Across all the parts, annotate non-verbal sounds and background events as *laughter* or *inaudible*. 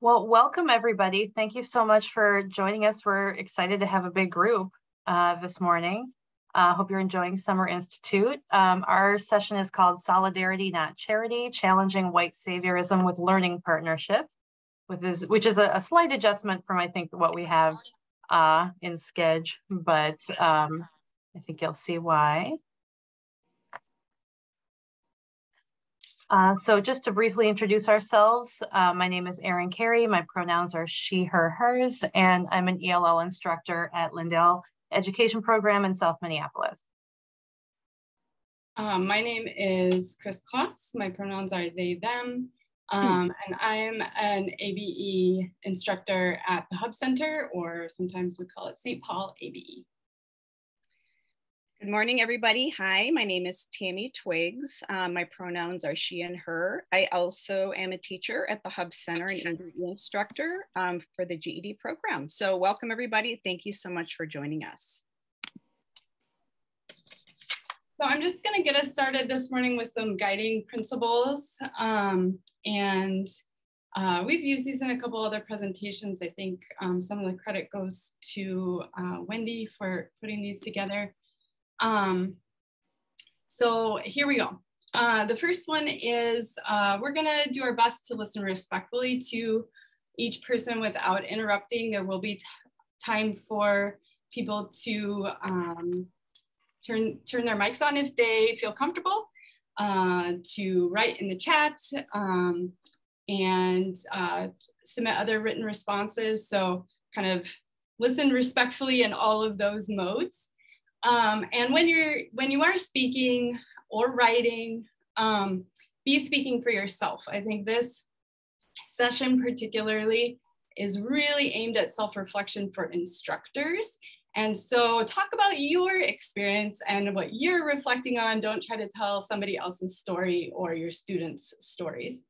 Well, welcome everybody. Thank you so much for joining us. We're excited to have a big group uh, this morning. I uh, hope you're enjoying Summer Institute. Um, our session is called Solidarity, Not Charity, Challenging White Saviorism with Learning Partnerships, with this, which is a, a slight adjustment from, I think, what we have uh, in Sketch, but um, I think you'll see why. Uh, so just to briefly introduce ourselves, uh, my name is Erin Carey. My pronouns are she, her, hers, and I'm an ELL instructor at Lyndale Education Program in South Minneapolis. Um, my name is Chris Kloss. My pronouns are they, them, um, and I'm an ABE instructor at the Hub Center, or sometimes we call it St. Paul ABE. Good morning, everybody. Hi, my name is Tammy Twiggs. Um, my pronouns are she and her. I also am a teacher at the Hub Center and instructor um, for the GED program. So welcome, everybody. Thank you so much for joining us. So I'm just going to get us started this morning with some guiding principles. Um, and uh, we've used these in a couple other presentations. I think um, some of the credit goes to uh, Wendy for putting these together. Um, so here we go. Uh, the first one is uh, we're gonna do our best to listen respectfully to each person without interrupting. There will be time for people to um, turn, turn their mics on if they feel comfortable, uh, to write in the chat um, and uh, submit other written responses. So kind of listen respectfully in all of those modes. Um, and when you're when you are speaking or writing, um, be speaking for yourself. I think this session particularly is really aimed at self-reflection for instructors. And so talk about your experience and what you're reflecting on. Don't try to tell somebody else's story or your students' stories.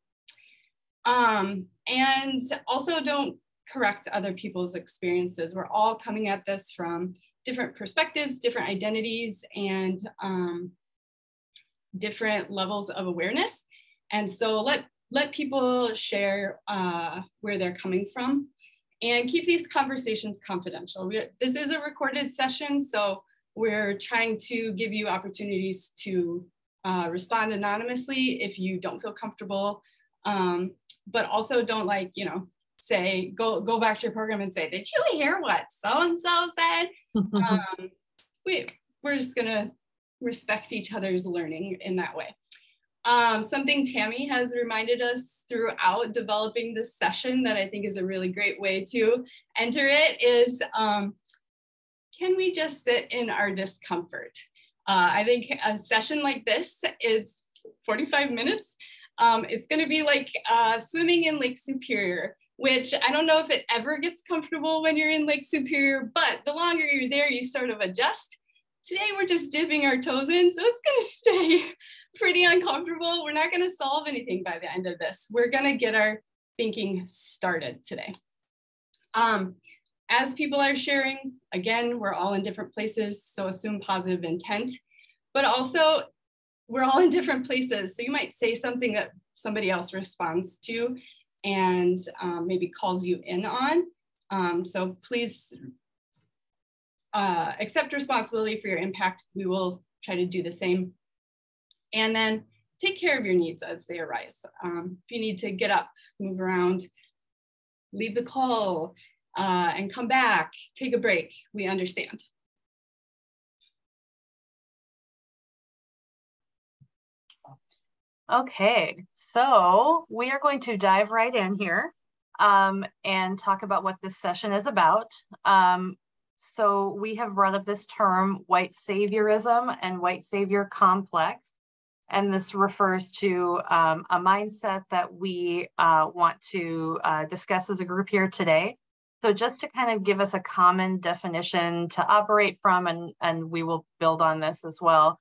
Um, and also don't correct other people's experiences. We're all coming at this from different perspectives, different identities, and um, different levels of awareness. And so let, let people share uh, where they're coming from and keep these conversations confidential. We, this is a recorded session, so we're trying to give you opportunities to uh, respond anonymously if you don't feel comfortable, um, but also don't like, you know, say, go, go back to your program and say, did you hear what so-and-so said? *laughs* um, we, we're just gonna respect each other's learning in that way. Um, something Tammy has reminded us throughout developing this session that I think is a really great way to enter it is, um, can we just sit in our discomfort? Uh, I think a session like this is 45 minutes. Um, it's gonna be like uh, swimming in Lake Superior which I don't know if it ever gets comfortable when you're in Lake Superior, but the longer you're there, you sort of adjust. Today, we're just dipping our toes in, so it's gonna *laughs* stay pretty uncomfortable. We're not gonna solve anything by the end of this. We're gonna get our thinking started today. Um, as people are sharing, again, we're all in different places, so assume positive intent, but also we're all in different places. So you might say something that somebody else responds to, and um, maybe calls you in on. Um, so please uh, accept responsibility for your impact. We will try to do the same. And then take care of your needs as they arise. Um, if you need to get up, move around, leave the call, uh, and come back, take a break, we understand. Okay, so we are going to dive right in here um, and talk about what this session is about. Um, so we have brought up this term white saviorism and white savior complex. And this refers to um, a mindset that we uh, want to uh, discuss as a group here today. So just to kind of give us a common definition to operate from, and, and we will build on this as well.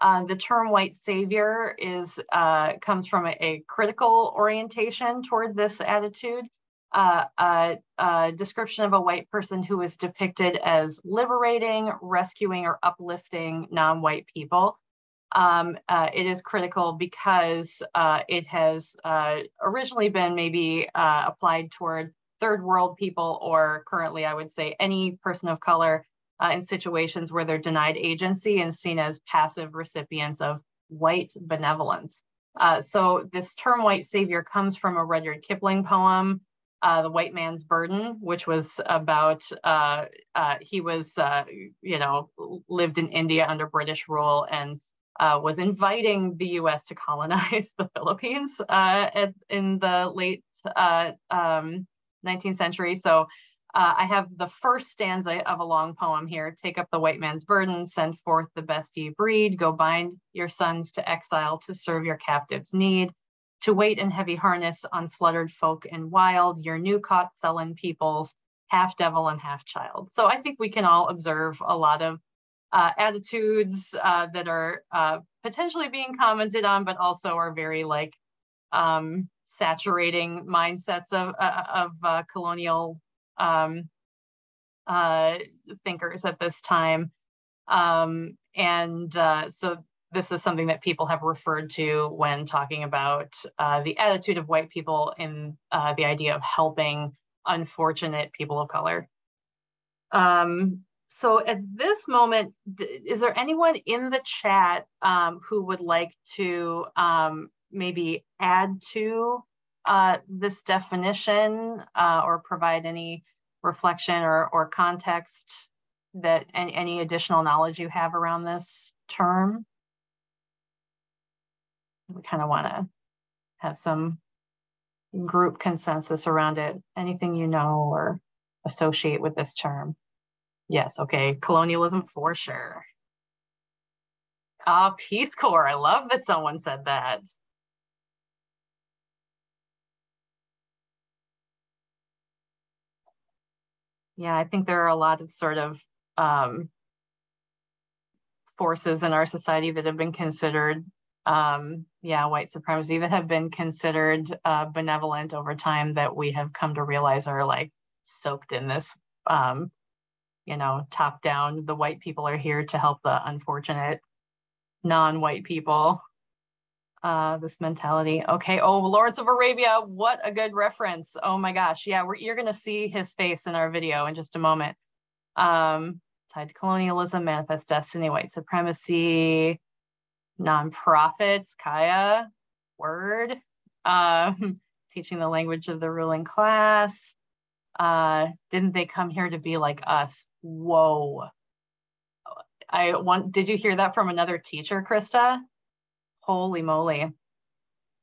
Uh, the term white savior is uh, comes from a, a, critical orientation toward this attitude. Uh, a, a, description of a white person who is depicted as liberating, rescuing, or uplifting non-white people. um, uh, it is critical because uh, it has uh, originally been maybe applied toward third world people or currently I would say any person of color uh, in situations where they're denied agency and seen as passive recipients of white benevolence. Uh, so this term white savior comes from a Rudyard Kipling poem, uh, The White Man's Burden, which was about, uh, uh he was, uh, you know, lived in India under British rule and uh, was inviting the US to colonize *laughs* the Philippines at, in the late um, 19th century. So uh, I have the first stanza of a long poem here. Take up the white man's burden, send forth the best ye breed, go bind your sons to exile to serve your captives' need, to wait in heavy harness on fluttered folk and wild, your new caught sullen peoples, half devil and half child. So I think we can all observe a lot of uh, attitudes uh, that are uh, potentially being commented on, but also are very like um, saturating mindsets of, uh, of uh, colonial um, uh, thinkers at this time. Um, and uh, so this is something that people have referred to when talking about uh, the attitude of white people in uh, the idea of helping unfortunate people of color. Um, so at this moment, is there anyone in the chat um, who would like to um, maybe add to uh, this definition uh, or provide any reflection or, or context that any, any additional knowledge you have around this term? We kind of want to have some group consensus around it. Anything you know or associate with this term? Yes, okay, colonialism for sure. Ah, Peace Corps. I love that someone said that. Yeah, I think there are a lot of sort of um, forces in our society that have been considered, um, yeah, white supremacy that have been considered uh, benevolent over time that we have come to realize are like soaked in this, um, you know, top down. The white people are here to help the unfortunate non-white people uh, this mentality. Okay. Oh, Lawrence of Arabia. What a good reference. Oh my gosh. Yeah, you're going to see his face in our video in just a moment. Um, tied to colonialism, manifest destiny, white supremacy, nonprofits, Kaya, word, um, *laughs* teaching the language of the ruling class. Uh, didn't they come here to be like us? Whoa. I want, did you hear that from another teacher, Krista? Holy moly.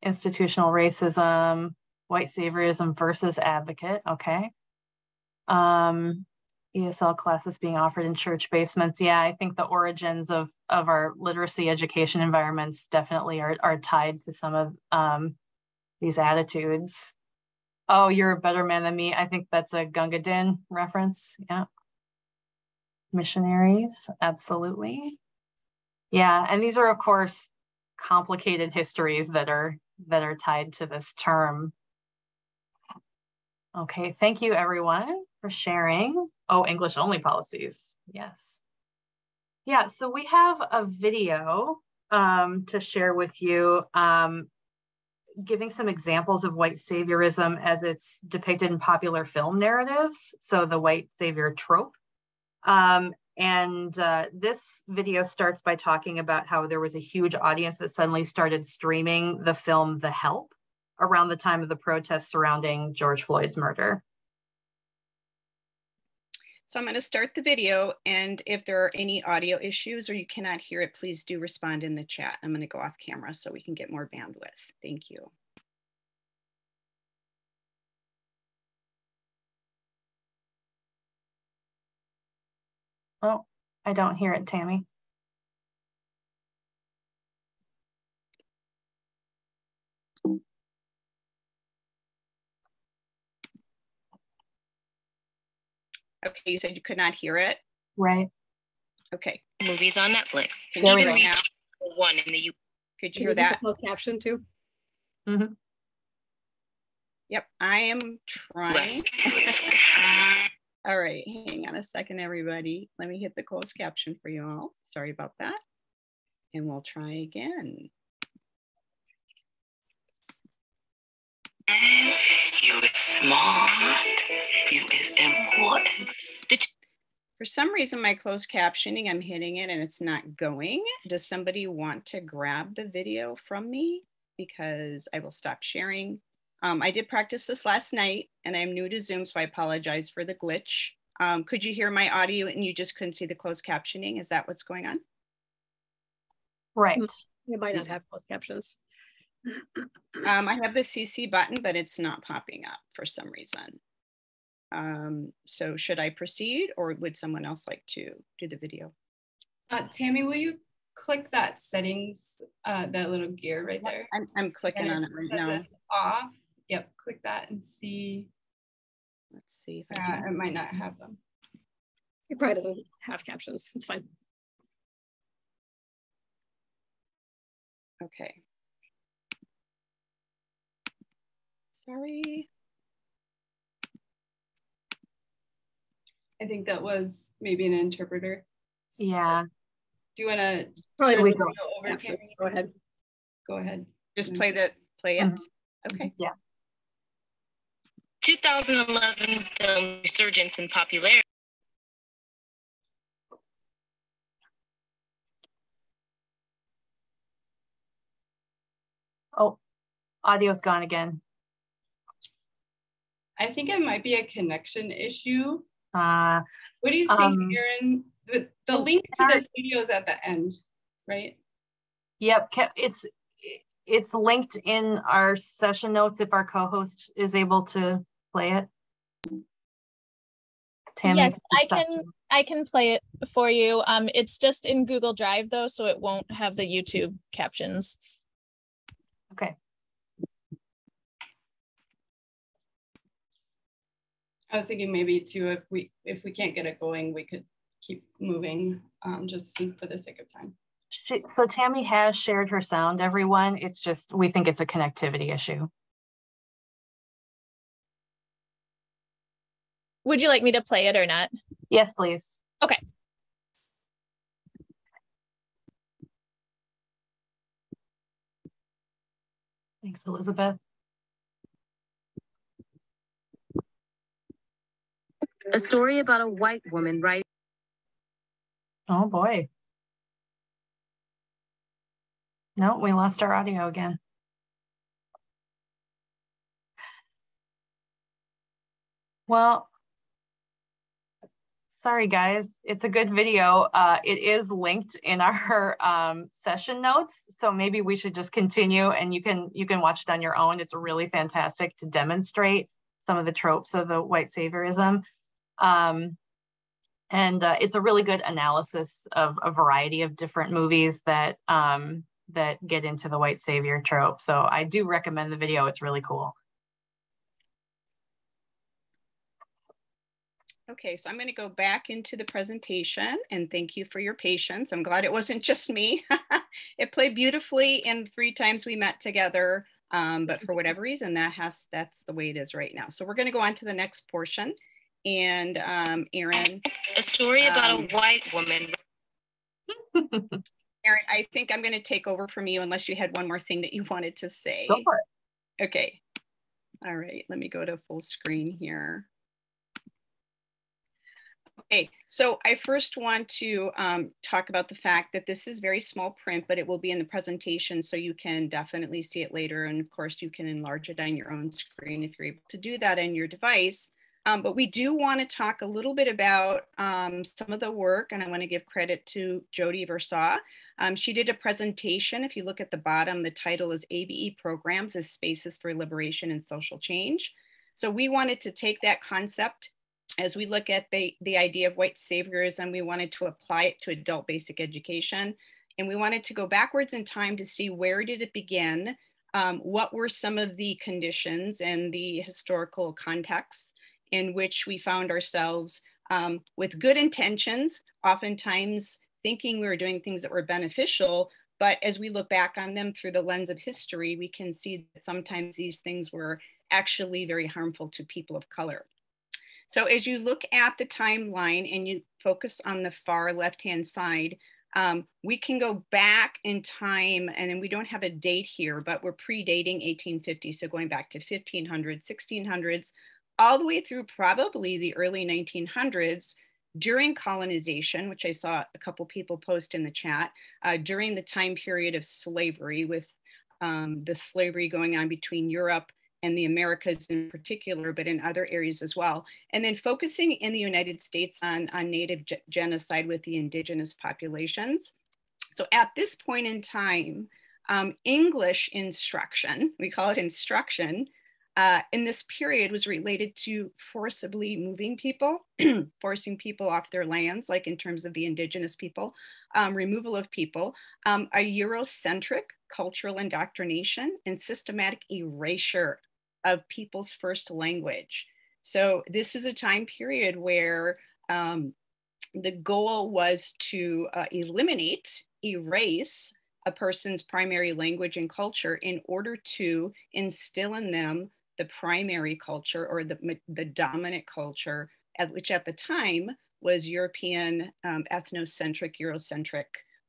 Institutional racism, white saviorism versus advocate. Okay. Um, ESL classes being offered in church basements. Yeah, I think the origins of, of our literacy education environments definitely are, are tied to some of um, these attitudes. Oh, you're a better man than me. I think that's a Gunga Din reference. Yeah. Missionaries, absolutely. Yeah, and these are, of course, complicated histories that are that are tied to this term. Okay, thank you everyone for sharing. Oh, English only policies, yes. Yeah, so we have a video um, to share with you, um, giving some examples of white saviorism as it's depicted in popular film narratives. So the white savior trope. Um, and uh, this video starts by talking about how there was a huge audience that suddenly started streaming the film The Help around the time of the protests surrounding George Floyd's murder. So I'm going to start the video and if there are any audio issues or you cannot hear it, please do respond in the chat. I'm going to go off camera so we can get more bandwidth. Thank you. Oh, I don't hear it, Tammy. Okay, you said you could not hear it? Right. Okay. Movies on Netflix. Can you hear now? One in the U. Could you Can hear you that? Closed caption too. Mm -hmm. Yep, I am trying. All right, hang on a second, everybody. Let me hit the closed caption for you all. Sorry about that. And we'll try again. You is smart. You is important. For some reason, my closed captioning, I'm hitting it and it's not going. Does somebody want to grab the video from me? Because I will stop sharing. Um, I did practice this last night and I'm new to Zoom, so I apologize for the glitch. Um, could you hear my audio and you just couldn't see the closed captioning? Is that what's going on? Right. It might not have closed captions. Um, I have the CC button, but it's not popping up for some reason. Um, so should I proceed or would someone else like to do the video? Uh, Tammy, will you click that settings, uh, that little gear right there? I'm, I'm clicking on it right now. Off. Yep, click that and see. Let's see if I Uh, it might not have them. It probably doesn't have captions. It's fine. Okay. Sorry. I think that was maybe an interpreter. Yeah. Do you want to Probably go- over? captions. Tammy? Go ahead. Go ahead. Just Mm. play the play it. Mhm. Okay. Yeah. 2011 film resurgence in popularity. Oh, audio's gone again. I think it might be a connection issue. Uh, What do you think, Um, Erin? The, the link to can I- this video is at the end, right? yep, it's it's linked in our session notes if our co-host is able to play it. Tammy, Yes, I it's up to can- you. I can play it for you. Um, it's just in Google Drive though, so it won't have the YouTube captions. Okay. I was thinking maybe too, if we if we can't get it going, we could keep moving, um, just for the sake of time. She, so Tammy has shared her sound, everyone. It's just, we think it's a connectivity issue. Would you like me to play it or not? Yes, please. Okay. Thanks, Elizabeth. A story about a white woman right? Oh, boy. No, we lost our audio again. Well, sorry, guys. It's a good video. Uh, it is linked in our um, session notes. So maybe we should just continue and you can you can watch it on your own. It's really fantastic to demonstrate some of the tropes of the white saviorism. Um, and uh, it's a really good analysis of a variety of different movies that um, that get into the white savior trope. So I do recommend the video. It's really cool. Okay, so I'm going to go back into the presentation and thank you for your patience. I'm glad it wasn't *laughs* just me. *laughs* it played beautifully and three times we met together. Um, but for whatever reason, that has that's the way it is right now. So we're going to go on to the next portion. And um, Erin, A story about Um, a white woman. *laughs* Erin, I think I'm going to take over from you unless you had one more thing that you wanted to say. Go for it. Okay. All right, let me go to full screen here. Okay, so I first want to um, talk about the fact that this is very small print, but it will be in the presentation, so you can definitely see it later. And of course, you can enlarge it on your own screen if you're able to do that on your device. Um, but we do want to talk a little bit about um, some of the work, and I want to give credit to Jody Versaw. Um, she did a presentation. If you look at the bottom, the title is ABE Programs as Spaces for Liberation and Social Change. So we wanted to take that concept as we look at the, the idea of white saviorism, we wanted to apply it to adult basic education. And we wanted to go backwards in time to see where did it begin? Um, what were some of the conditions and the historical contexts in which we found ourselves um, with good intentions, oftentimes thinking we were doing things that were beneficial, but as we look back on them through the lens of history, we can see that sometimes these things were actually very harmful to people of color. So as you look at the timeline and you focus on the far left-hand side, Um, we can go back in time, and then we don't have a date here, but we're predating 1850, so going back to 1500s, 1600s, all the way through probably the early 1900s during colonization, which I saw a couple people post in the chat, uh, during the time period of slavery, with um, the slavery going on between Europe and the Americas in particular, but in other areas as well. And then focusing in the United States on, on Native genocide with the indigenous populations. So at this point in time, um, English instruction, we call it instruction, uh, in this period was related to forcibly moving people, *clears throat* forcing people off their lands, like in terms of the indigenous people, um, removal of people, um, a Eurocentric cultural indoctrination, and systematic erasure of people's first language. So this was a time period where um, the goal was to uh, eliminate, erase a person's primary language and culture in order to instill in them the primary culture or the, the dominant culture, at, which at the time was European um, ethnocentric, Eurocentric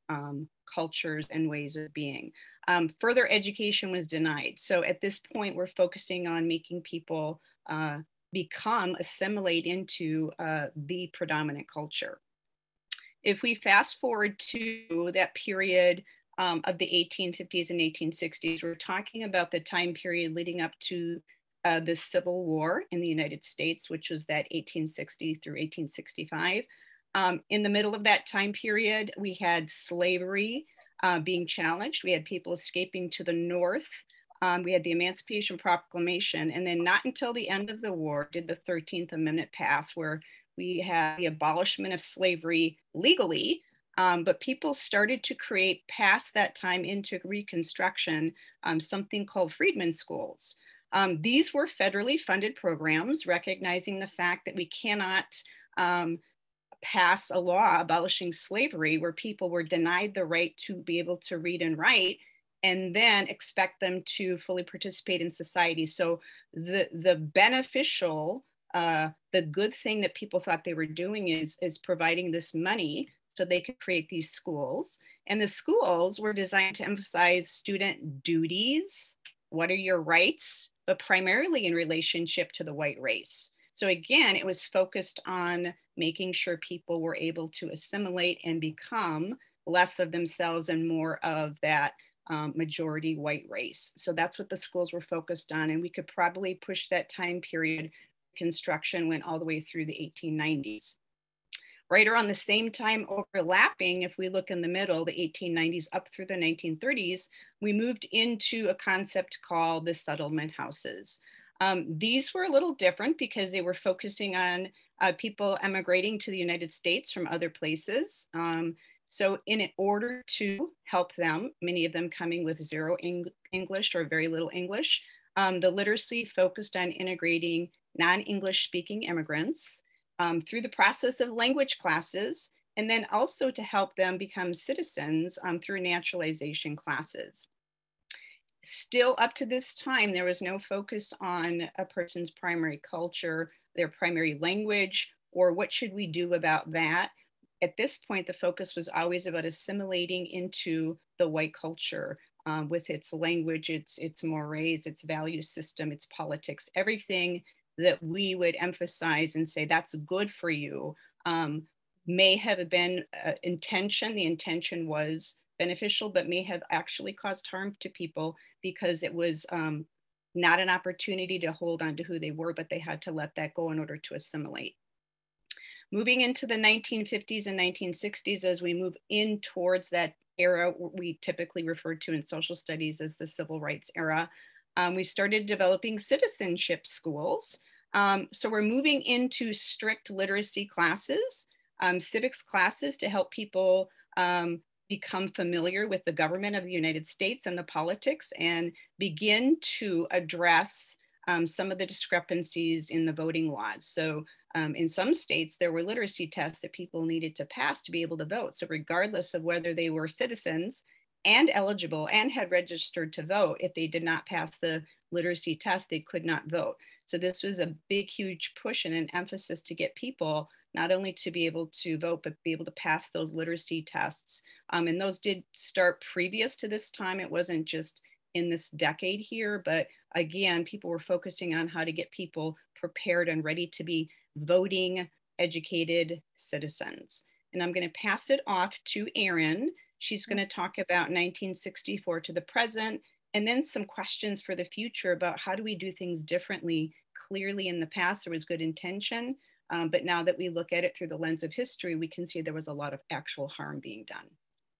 um, cultures and ways of being. Um, further education was denied. So at this point, we're focusing on making people uh, become, assimilate into uh, the predominant culture. If we fast forward to that period um, of the 1850s and 1860s, we're talking about the time period leading up to uh, the Civil War in the United States, which was that 1860 through 1865. Um, in the middle of that time period, we had slavery uh, being challenged. We had people escaping to the north. Um, we had the Emancipation Proclamation. And then, not until the end of the war, did the 13th Amendment pass, where we had the abolishment of slavery legally. Um, but people started to create, past that time into Reconstruction, um, something called freedmen's schools. Um, these were federally funded programs, recognizing the fact that we cannot um, pass a law abolishing slavery where people were denied the right to be able to read and write and then expect them to fully participate in society. So the, the beneficial, uh, the good thing that people thought they were doing is, is providing this money so they could create these schools. And the schools were designed to emphasize student duties. What are your rights? but primarily in relationship to the white race. So again, it was focused on making sure people were able to assimilate and become less of themselves and more of that um, majority white race. So that's what the schools were focused on. And we could probably push that time period. Construction went all the way through the 1890s right around the same time overlapping, if we look in the middle, the 1890s up through the 1930s, we moved into a concept called the settlement houses. Um, these were a little different because they were focusing on uh, people emigrating to the United States from other places. Um, so in order to help them, many of them coming with zero Eng English or very little English, um, the literacy focused on integrating non-English speaking immigrants um, through the process of language classes, and then also to help them become citizens um, through naturalization classes. Still up to this time, there was no focus on a person's primary culture, their primary language, or what should we do about that. At this point, the focus was always about assimilating into the white culture um, with its language, its, its mores, its value system, its politics, everything that we would emphasize and say that's good for you um, may have been uh, intention. The intention was beneficial, but may have actually caused harm to people because it was um, not an opportunity to hold on to who they were, but they had to let that go in order to assimilate. Moving into the 1950s and 1960s, as we move in towards that era, we typically refer to in social studies as the civil rights era, um, we started developing citizenship schools. Um, so we're moving into strict literacy classes, um, civics classes to help people um, become familiar with the government of the United States and the politics and begin to address um, some of the discrepancies in the voting laws. So um, in some states, there were literacy tests that people needed to pass to be able to vote. So regardless of whether they were citizens and eligible and had registered to vote, if they did not pass the literacy test, they could not vote. So this was a big, huge push and an emphasis to get people not only to be able to vote, but be able to pass those literacy tests. Um, and those did start previous to this time. It wasn't just in this decade here, but again, people were focusing on how to get people prepared and ready to be voting, educated citizens. And I'm going to pass it off to Erin. She's going to talk about 1964 to the present, and then some questions for the future about how do we do things differently. Clearly, in the past, there was good intention, um, but now that we look at it through the lens of history, we can see there was a lot of actual harm being done.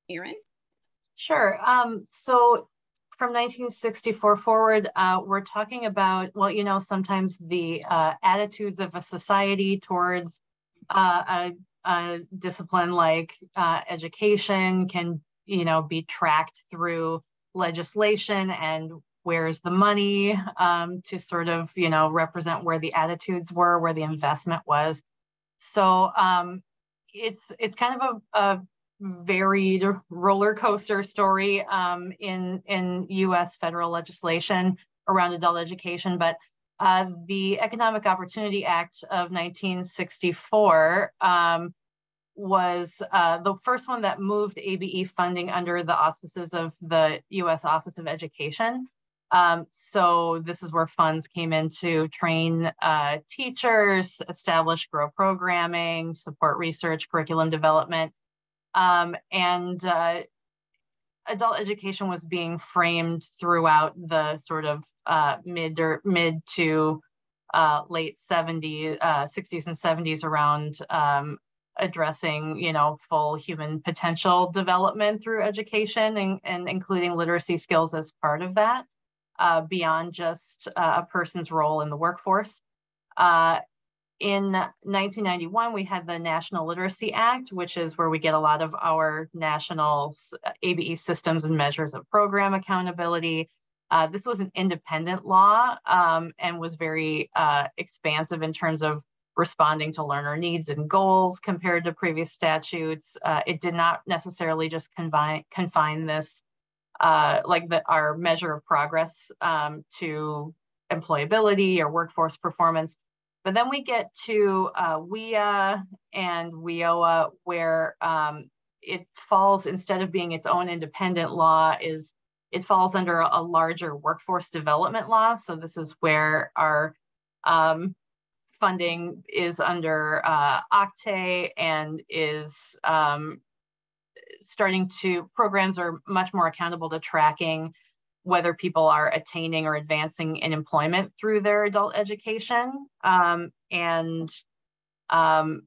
Erin? Sure. Um, so from 1964 forward, uh, we're talking about, well, you know, sometimes the uh, attitudes of a society towards uh, a, a, discipline like uh, education can, you know, be tracked through legislation and where's the money um, to sort of, you know, represent where the attitudes were, where the investment was. So um, it's it's kind of a, a varied roller coaster story um, in in U.S. federal legislation around adult education, but uh, the Economic Opportunity Act of 1964 um, was uh, the first one that moved ABE funding under the auspices of the U.S. Office of Education. Um, so this is where funds came in to train uh, teachers, establish grow programming, support research, curriculum development, um, and uh, adult education was being framed throughout the sort of uh, mid or mid to uh, late 70s, 60s uh, and 70s around um, addressing, you know, full human potential development through education and, and including literacy skills as part of that, uh, beyond just uh, a person's role in the workforce. Uh, in 1991, we had the National Literacy Act, which is where we get a lot of our national ABE systems and measures of program accountability. Uh, this was an independent law um, and was very uh, expansive in terms of responding to learner needs and goals compared to previous statutes. Uh, it did not necessarily just confine, confine this, uh, like the, our measure of progress um, to employability or workforce performance, but then we get to uh, WIA and WIOA, where um, it falls, instead of being its own independent law, is it falls under a, larger workforce development law. So this is where our um, funding is under uh, and is um, starting to, programs are much more accountable to tracking whether people are attaining or advancing in employment through their adult education. Um, and um,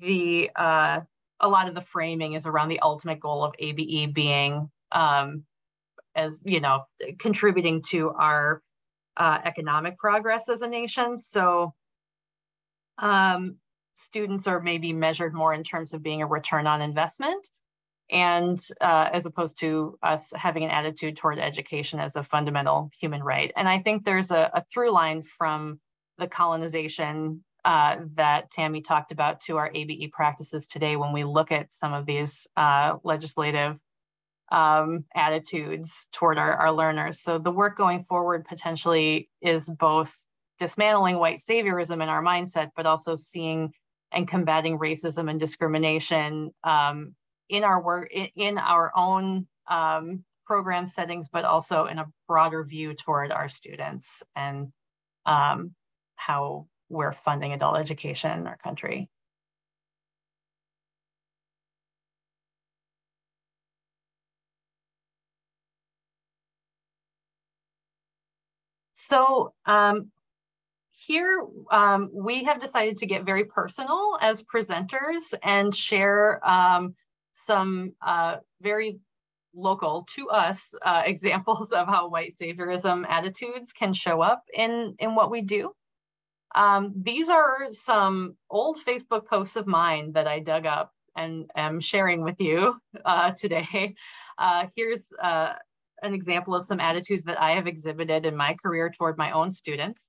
the uh, a lot of the framing is around the ultimate goal of ABE being um, as you know contributing to our uh, economic progress as a nation. So um, students are maybe measured more in terms of being a return on investment and uh, as opposed to us having an attitude toward education as a fundamental human right. And I think there's a, a through line from the colonization uh, that Tammy talked about to our ABE practices today when we look at some of these uh, legislative um, attitudes toward our, our learners. So the work going forward potentially is both dismantling white saviorism in our mindset, but also seeing and combating racism and discrimination um, in our work in our own um, program settings, but also in a broader view toward our students and um, how we're funding adult education in our country. So um, here um, we have decided to get very personal as presenters and share um, some uh, very local to us uh, examples of how white saviorism attitudes can show up in, in what we do. Um, these are some old Facebook posts of mine that I dug up and am sharing with you uh, today. Uh, here's uh, an example of some attitudes that I have exhibited in my career toward my own students.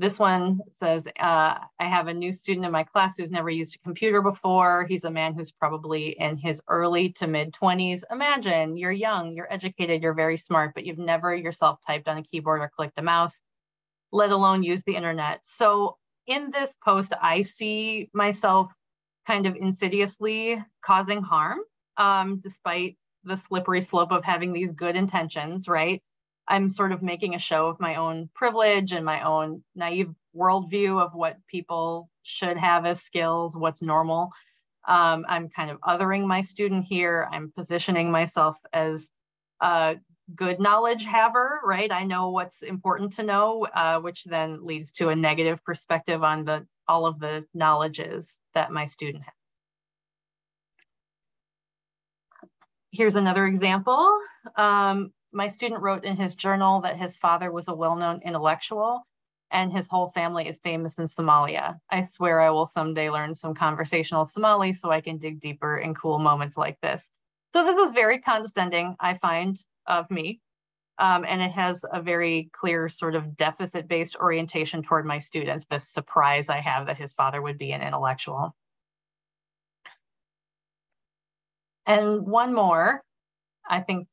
This one says, uh, I have a new student in my class who's never used a computer before. He's a man who's probably in his early to mid 20s. Imagine you're young, you're educated, you're very smart, but you've never yourself typed on a keyboard or clicked a mouse, let alone use the internet. So in this post, I see myself kind of insidiously causing harm, um, despite the slippery slope of having these good intentions, right? I'm sort of making a show of my own privilege and my own naive worldview of what people should have as skills, what's normal. Um, I'm kind of othering my student here. I'm positioning myself as a good knowledge haver, right? I know what's important to know, uh, which then leads to a negative perspective on the all of the knowledges that my student has. Here's another example. Um, my student wrote in his journal that his father was a well-known intellectual and his whole family is famous in Somalia. I swear I will someday learn some conversational Somali so I can dig deeper in cool moments like this. So this is very condescending, I find, of me. Um, and it has a very clear sort of deficit-based orientation toward my students, the surprise I have that his father would be an intellectual. And one more, I think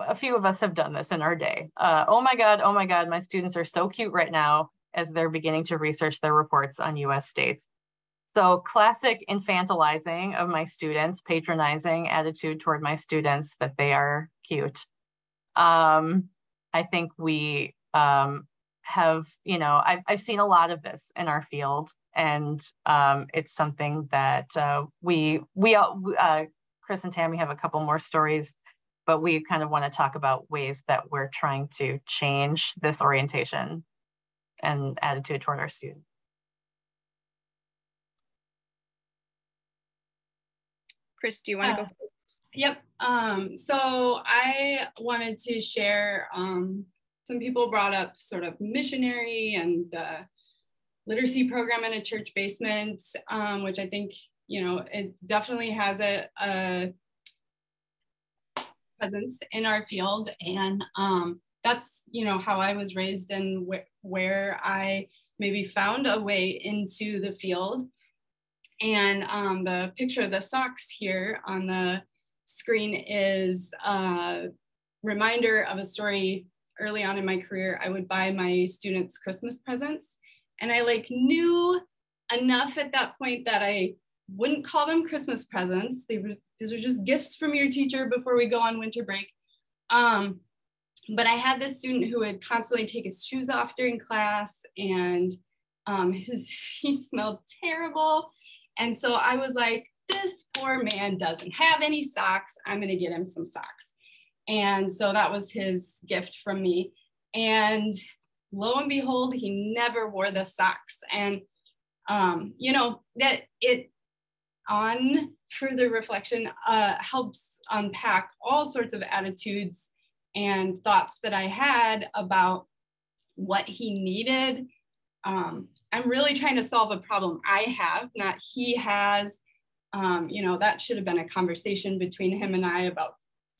a few of us have done this in our day. Uh, oh my God, oh my God, my students are so cute right now as they're beginning to research their reports on US states. So classic infantilizing of my students, patronizing attitude toward my students that they are cute. Um, I think we um, have, you know, I've, I've seen a lot of this in our field and um, it's something that uh, we, we, uh, Chris and Tammy have a couple more stories but we kind of want to talk about ways that we're trying to change this orientation and attitude toward our students. Chris, do you want to uh, go? Yep. Um, so I wanted to share, um, some people brought up sort of missionary and the literacy program in a church basement, um, which I think, you know, it definitely has a, a presence in our field. And um, that's, you know, how I was raised and wh where I maybe found a way into the field. And um, the picture of the socks here on the screen is a reminder of a story early on in my career. I would buy my students Christmas presents and I like knew enough at that point that I wouldn't call them Christmas presents. They were, these are just gifts from your teacher before we go on winter break. Um, but I had this student who would constantly take his shoes off during class and um, *laughs* his feet smelled terrible. And so I was like, this poor man doesn't have any socks. I'm going to get him some socks. And so that was his gift from me. And lo and behold, he never wore the socks. And, um, you know, that it on further reflection uh, helps unpack all sorts of attitudes and thoughts that I had about what he needed. Um, I'm really trying to solve a problem I have, not he has. Um, you know, that should have been a conversation between him and I about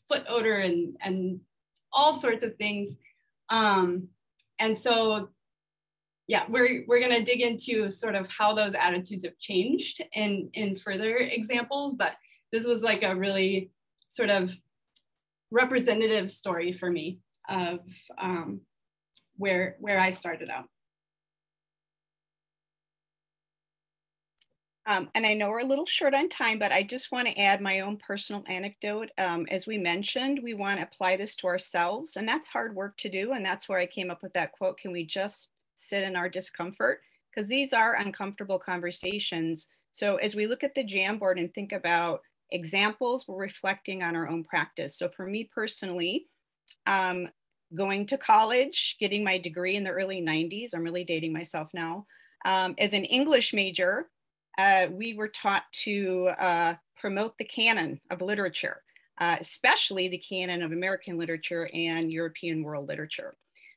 foot odor and, and all sorts of things. Um, and so yeah, we're, we're gonna dig into sort of how those attitudes have changed in, in further examples, but this was like a really sort of representative story for me of um, where, where I started out. Um, and I know we're a little short on time, but I just want to add my own personal anecdote. Um, as we mentioned, we want to apply this to ourselves, and that's hard work to do. And that's where I came up with that quote Can we just sit in our discomfort because these are uncomfortable conversations. So as we look at the Jamboard and think about examples, we're reflecting on our own practice. So for me personally, um, going to college, getting my degree in the early 90s, I'm really dating myself now. Um, as an English major, uh, we were taught to uh, promote the canon of literature, uh, especially the canon of American literature and European world literature.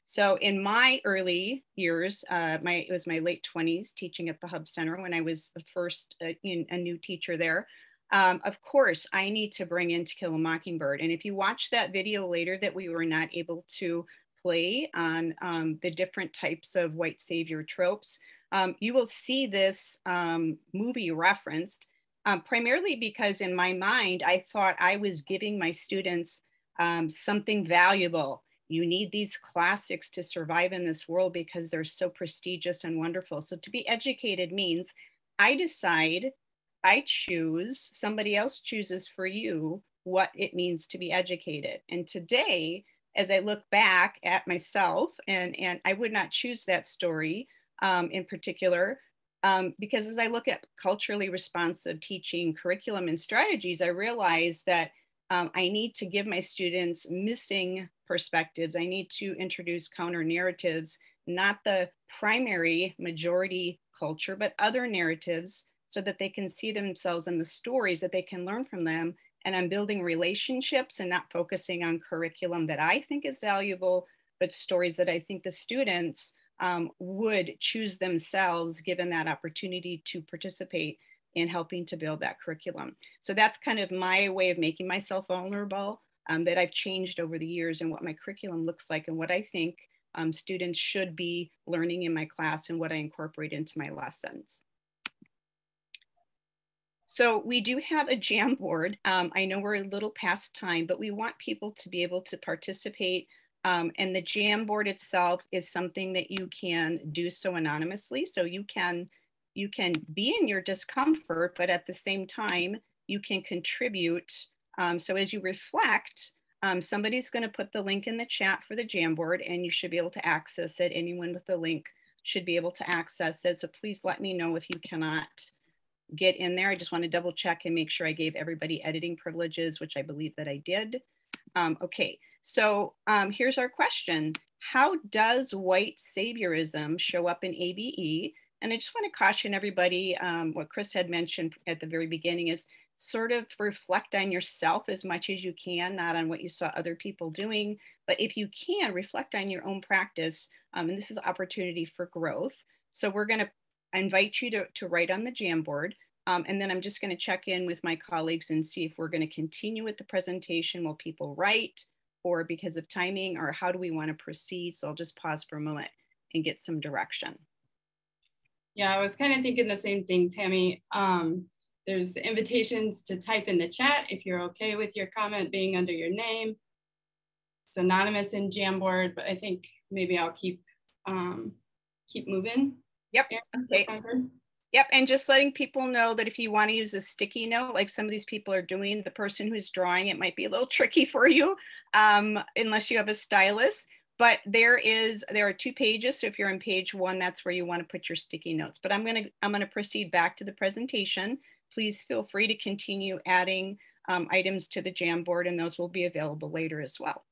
So in my early years, uh, my it was my late 20s teaching at the Hub Center when I was the first uh, in, a new teacher there. Um, of course, I need to bring in To Kill a Mockingbird. And if you watch that video later that we were not able to play on um, the different types of white savior tropes, um, you will see this um, movie referenced um, primarily because in my mind, I thought I was giving my students um, something valuable you need these classics to survive in this world because they're so prestigious and wonderful. So to be educated means I decide, I choose, somebody else chooses for you what it means to be educated. And today, as I look back at myself, and, and I would not choose that story um, in particular, um, because as I look at culturally responsive teaching curriculum and strategies, I realize that um, I need to give my students missing perspectives. I need to introduce counter narratives, not the primary majority culture, but other narratives so that they can see themselves in the stories that they can learn from them. And I'm building relationships and not focusing on curriculum that I think is valuable, but stories that I think the students um, would choose themselves given that opportunity to participate in helping to build that curriculum. So that's kind of my way of making myself vulnerable um, that I've changed over the years and what my curriculum looks like and what I think um, students should be learning in my class and what I incorporate into my lessons. So we do have a Jamboard. Um, I know we're a little past time, but we want people to be able to participate. Um, and the Jamboard itself is something that you can do so anonymously. So you can you can be in your discomfort, but at the same time, you can contribute. Um, so as you reflect, um, somebody's going to put the link in the chat for the Jamboard and you should be able to access it. Anyone with the link should be able to access it. So please let me know if you cannot get in there. I just want to double check and make sure I gave everybody editing privileges, which I believe that I did. Um, okay, so um, here's our question. How does white saviorism show up in ABE? And I just want to caution everybody, um, what Chris had mentioned at the very beginning is sort of reflect on yourself as much as you can, not on what you saw other people doing, but if you can, reflect on your own practice. Um, and this is opportunity for growth. So we're going to invite you to, to write on the Jamboard. Um, and then I'm just going to check in with my colleagues and see if we're going to continue with the presentation while people write or because of timing or how do we want to proceed. So I'll just pause for a moment and get some direction. Yeah, I was kind of thinking the same thing, Tammy. Um, there's invitations to type in the chat if you're okay with your comment being under your name. It's anonymous in Jamboard, but I think maybe I'll keep um, keep moving. Yep. Okay. Yep, and just letting people know that if you want to use a sticky note, like some of these people are doing, the person who's drawing it might be a little *laughs* tricky for you, um, unless you have a stylus but there is there are two pages so if you're on page one that's where you want to put your sticky notes but i'm going to i'm going to proceed back to the presentation please feel free to continue adding um, items to the jamboard and those will be available later as well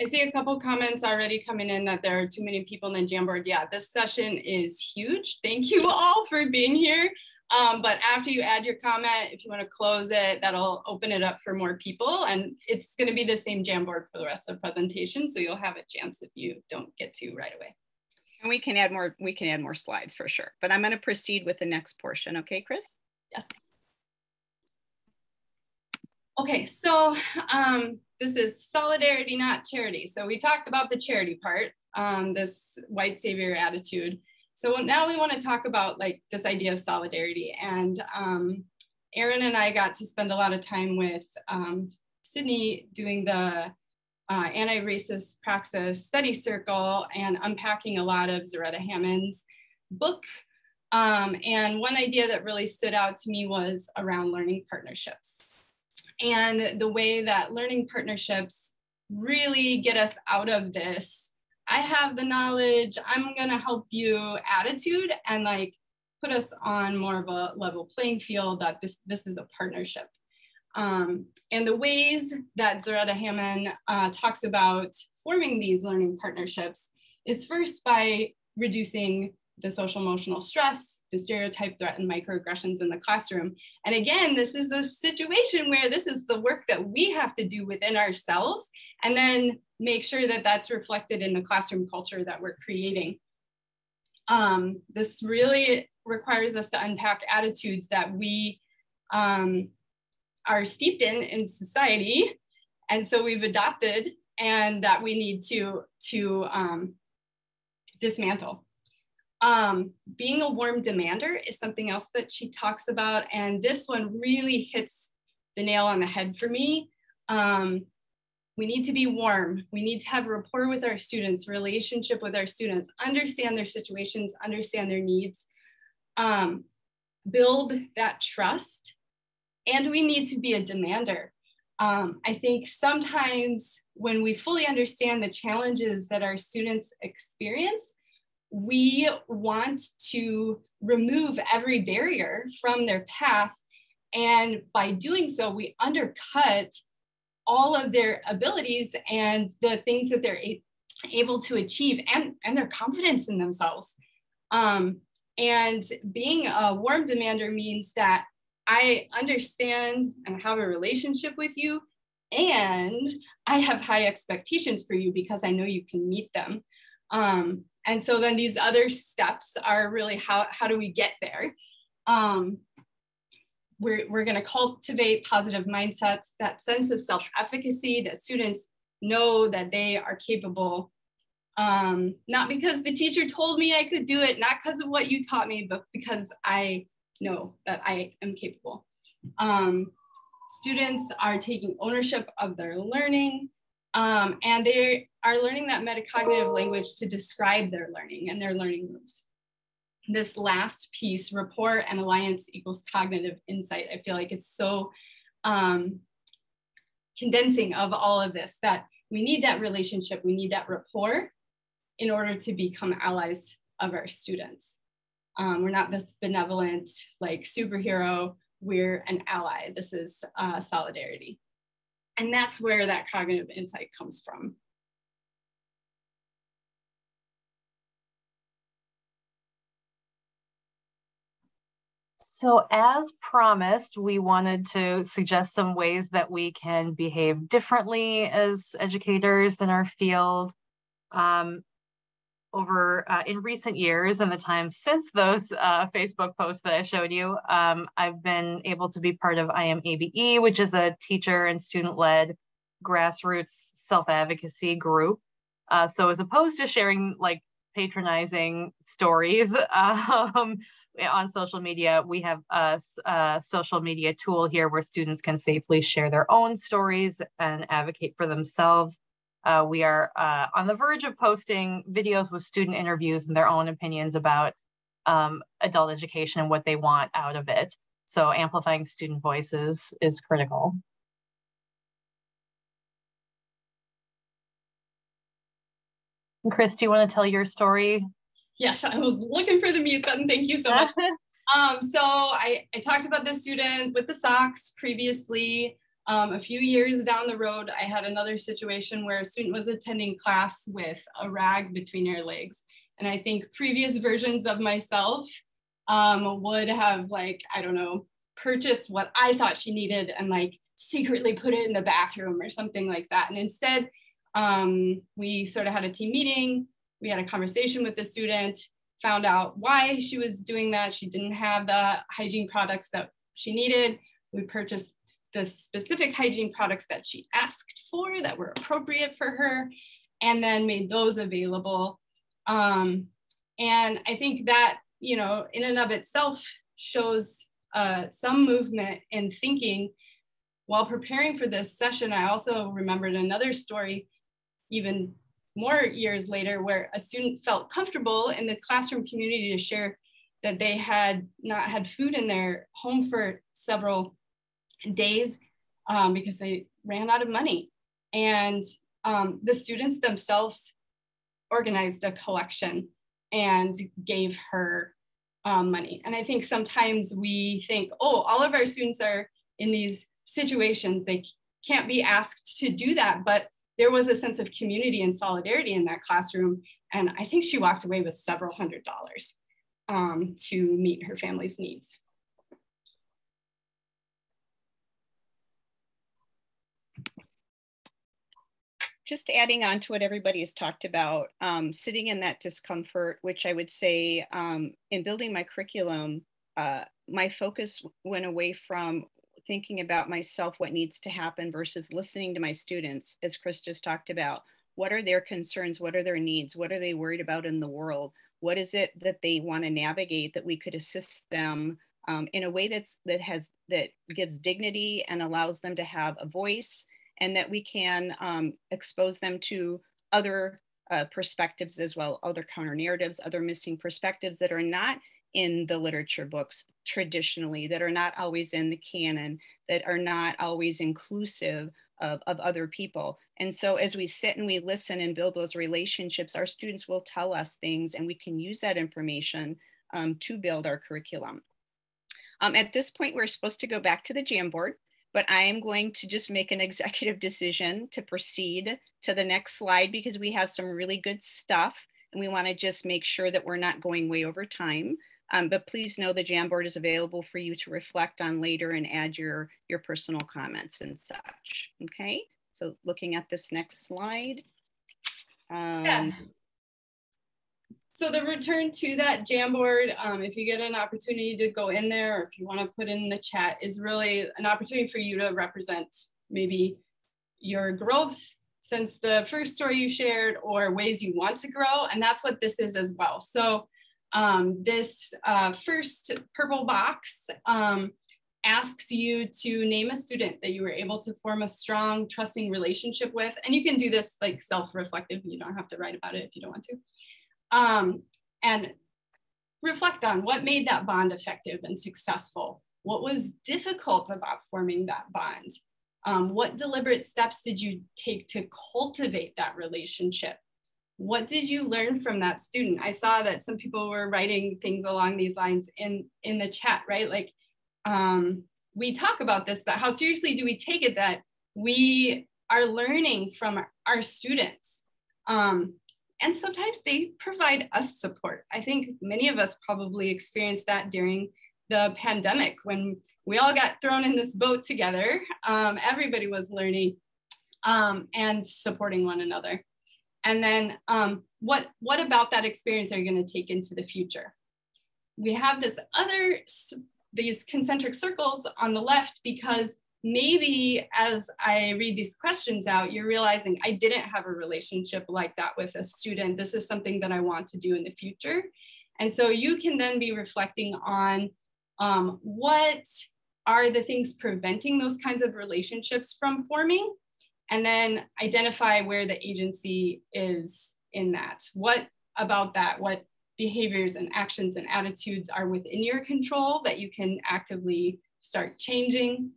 I see a couple comments already coming in that there are too many people in the Jamboard. Yeah, this session is huge. Thank you all for being here. Um, but after you add your comment, if you want to close it, that'll open it up for more people. And it's going to be the same Jamboard for the rest of the presentation. So you'll have a chance if you don't get to right away. And we can add more, we can add more slides for sure. But I'm going to proceed with the next portion. Okay, Chris? Yes. Okay, so um, this is solidarity, not charity. So we talked about the charity part, um, this white savior attitude. So now we want to talk about like this idea of solidarity. And um, Erin and I got to spend a lot of time with um, Sydney doing the uh, anti-racist praxis study circle and unpacking a lot of Zaretta Hammond's book. Um, and one idea that really stood out to me was around learning partnerships and the way that learning partnerships really get us out of this I have the knowledge, I'm gonna help you attitude and like put us on more of a level playing field that this, this is a partnership. Um, and the ways that Zaretta Hammond uh, talks about forming these learning partnerships is first by reducing the social emotional stress, the stereotype threat and microaggressions in the classroom. And again, this is a situation where this is the work that we have to do within ourselves and then make sure that that's reflected in the classroom culture that we're creating. Um, this really requires us to unpack attitudes that we um, are steeped in in society. And so we've adopted and that we need to, to um, dismantle. Um, being a warm demander is something else that she talks about. And this one really hits the nail on the head for me. We need to be warm. We need to have rapport with our students, relationship with our students, understand their situations, understand their needs, um, build that trust. And we need to be a demander. Um, I think sometimes when we fully understand the challenges that our students experience, we want to remove every barrier from their path. And by doing so, we undercut all of their abilities and the things that they're a- able to achieve and, and their confidence in themselves. Um, and being a warm demander means that I understand and have a relationship with you, and I have high expectations for you because I know you can meet them. Um, and so then these other steps are really how, how do we get there? Um, we're, we're going to cultivate positive mindsets, that sense of self-efficacy that students know that they are capable, um, not because the teacher told me I could do it, not because of what you taught me, but because I know that I am capable. Um, students are taking ownership of their learning, um, and they are learning that metacognitive language to describe their learning and their learning moves this last piece, rapport and alliance equals cognitive insight, I feel like is so um, condensing of all of this that we need that relationship, we need that rapport in order to become allies of our students. Um, we're not this benevolent like superhero, we're an ally. This is uh, solidarity. And that's where that cognitive insight comes from. So as promised, we wanted to suggest some ways that we can behave differently as educators in our field. Um, over uh, in recent years and the time since those uh, Facebook posts that I showed you, um, I've been able to be part of I Am ABE, which is a teacher and student-led grassroots self-advocacy group. Uh, so as opposed to sharing like patronizing stories, *laughs* um, on social media, we have a, a, social media tool here where students can safely share their own stories and advocate for themselves. Uh, we are uh, on the verge of posting videos with student interviews and their own opinions about um, adult education and what they want out of it. So amplifying student voices is critical. And Chris, do you want to tell your story Yes, I was looking for the mute button. Thank you so much. *laughs* um, so I, I talked about the student with the socks previously. Um, a few years down the road, I had another situation where a student was attending class with a rag between her legs. And I think previous versions of myself um, would have like, I don't know, purchased what I thought she needed and like secretly put it in the bathroom or something like that. And instead, um, we sort of had a team meeting we had a conversation with the student, found out why she was doing that. She didn't have the hygiene products that she needed. We purchased the specific hygiene products that she asked for that were appropriate for her, and then made those available. Um, and I think that, you know, in and of itself shows uh, some movement in thinking. While preparing for this session, I also remembered another story even more years later where a student felt comfortable in the classroom community to share that they had not had food in their home for several days um, because they ran out of money. And um, the students themselves organized a collection and gave her um, money. And I think sometimes we think, oh, all of our students are in these situations, they can't be asked to do that. But there was a sense of community and solidarity in that classroom. And I think she walked away with several hundred dollars um, to meet her family's needs. Just adding on to what everybody has talked about, um, sitting in that discomfort, which I would say um, in building my curriculum, uh, my focus went away from thinking about myself, what needs to happen versus listening to my students, as Chris just talked about. What are their concerns? What are their needs? What are they worried about in the world? What is it that they want to navigate that we could assist them um, in a way that's that has that gives dignity and allows them to have a voice and that we can um, expose them to other uh, perspectives as well, other counter narratives, other missing perspectives that are not in the literature books traditionally, that are not always in the canon, that are not always inclusive of, of other people. And so as we sit and we listen and build those relationships, our students will tell us things and we can use that information um, to build our curriculum. Um, at this point, we're supposed to go back to the Jamboard, but I am going to just make an *laughs* executive decision to proceed to the next slide because we have some really good stuff and we wanna just make sure that we're not going way over time. Um, but please know the Jamboard is available for you to reflect on later and add your, your personal comments and such, okay? So looking at this next slide. Um, Yeah. So the return to that Jamboard, um, if you get an opportunity to go in there, or if you want to put in the chat, is really an opportunity for you to represent maybe your growth since the first story you shared, or ways you want to grow, and that's what this is as well. So um, this uh, first purple box um, asks you to name a student that you were able to form a strong, trusting relationship with, and you can do this like self-reflective. You don't have to write about it if you don't want to um, and reflect on what made that bond effective and successful. What was difficult about forming that bond? Um, what deliberate steps did you take to cultivate that relationship? What did you learn from that student? I saw that some people were writing things along these lines in, in the chat, right? Like um, we talk about this, but how seriously do we take it that we are learning from our students? Um, and sometimes they provide us support. I think many of us probably experienced that during the pandemic when we all got thrown in this boat together. Um, everybody was learning um, and supporting one another. And then um, what, what about that experience are you gonna take into the future? We have this other, these concentric circles on the left because maybe as I read these questions out, you're realizing I didn't have a relationship like that with a student. This is something that I want to do in the future. And so you can then be reflecting on um, what are the things preventing those kinds of relationships from forming, and then identify where the agency is in that. What about that? What behaviors and actions and attitudes are within your control that you can actively start changing?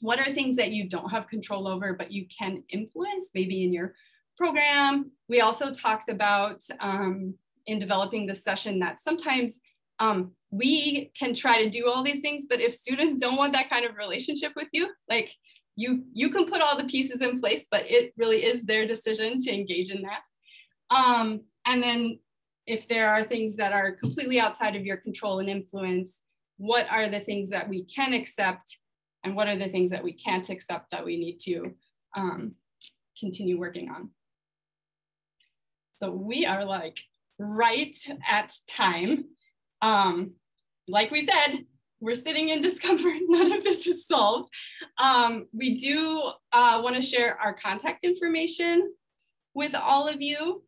What are things that you don't have control over, but you can influence, maybe in your program? We also talked about um, in developing this session that sometimes um, we can try to do all these things, but if students don't want that kind of relationship with you, like you, you can put all the pieces in place, but it really is their decision to engage in that. Um, and then if there are things that are completely outside of your control and influence, what are the things that we can accept and what are the things that we can't accept that we need to um, continue working on. So we are like right at time. Um, like we said, we're sitting in *laughs* discomfort. None of this is solved. Um, we do uh, want to share our contact information with all of you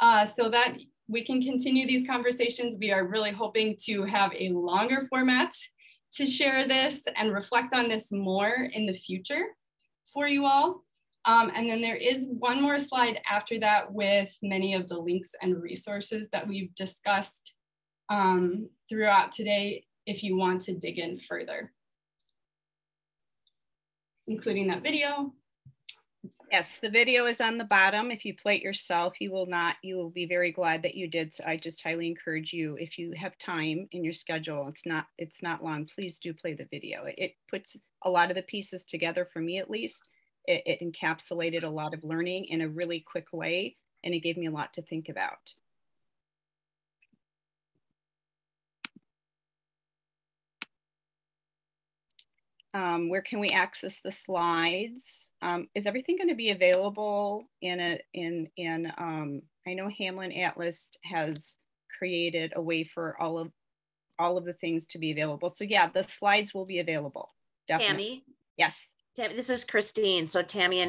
uh, so that we can continue these conversations. We are really hoping to have a longer format to share this and reflect on this more in the future for you all. Um, and then there is one more slide after that with many of the links and resources that we've discussed um, throughout today if you want to dig in further, including that video. Yes, the video is on the bottom. If you play it yourself, you will not, you will be very glad that you did. So I just highly encourage you, if you have time in your schedule, it's not, it's not long, please do play the video. It, it puts a lot of the pieces together for me at least. It, it encapsulated a lot of learning in a really quick way and it gave me a lot to think about. Um, where can we access the slides? Um, is everything going to be available in a in in? Um, I know Hamline Atlas has created a way for all of all of the things to be available. So yeah, the slides will be available. Definitely. Tammy, Yes. Tammy, this is Christine. So Tammy and